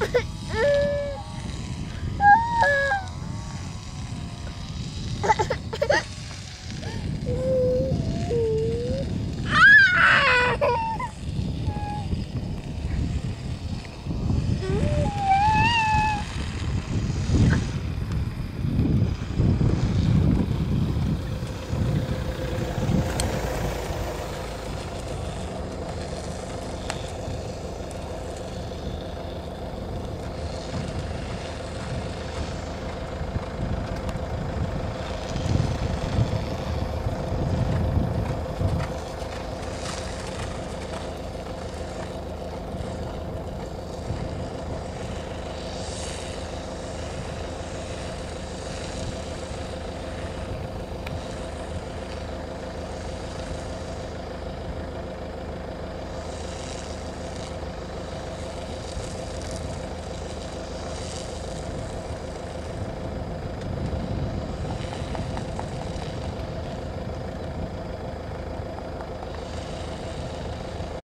Ha ha!